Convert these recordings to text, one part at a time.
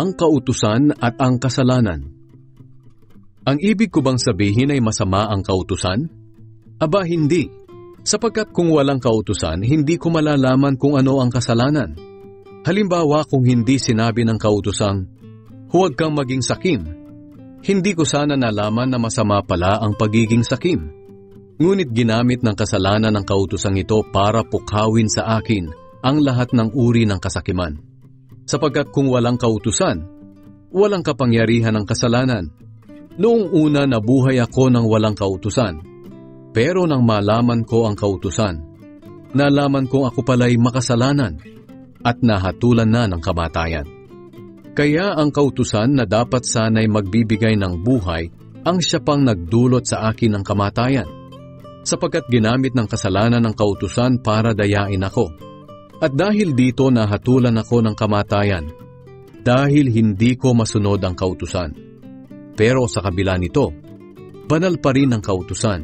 ang kautusan at ang kasalanan. Ang ibig ko bang sabihin ay masama ang kautusan? Aba hindi, sapagkat kung walang kautusan, hindi ko malalaman kung ano ang kasalanan. Halimbawa kung hindi sinabi ng kautusan, huwag kang maging sakim. Hindi ko sana nalaman na masama pala ang pagiging sakim. Ngunit ginamit ng kasalanan ng kautosang ito para pukhawin sa akin ang lahat ng uri ng kasakiman sapagkat kung walang kautusan, walang kapangyarihan ng kasalanan. Noong una nabuhay ako ng walang kautusan, pero nang malaman ko ang kautusan, nalaman kong ako pala'y makasalanan at nahatulan na ng kamatayan. Kaya ang kautusan na dapat sana'y magbibigay ng buhay ang siya pang nagdulot sa akin ng kamatayan, sapagkat ginamit ng kasalanan ng kautusan para dayain ako at dahil dito nahatulan ako ng kamatayan, dahil hindi ko masunod ang kautusan. Pero sa kabila nito, banal pa rin ang kautusan.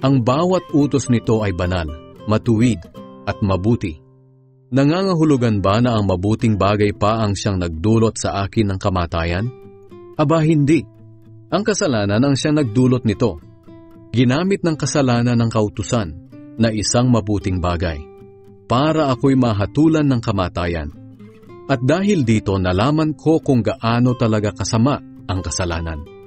Ang bawat utos nito ay banal, matuwid, at mabuti. Nangangahulugan ba na ang mabuting bagay pa ang siyang nagdulot sa akin ng kamatayan? Aba hindi. Ang kasalanan ang siyang nagdulot nito. Ginamit ng kasalanan ng kautusan na isang mabuting bagay para ako'y mahatulan ng kamatayan. At dahil dito nalaman ko kung gaano talaga kasama ang kasalanan.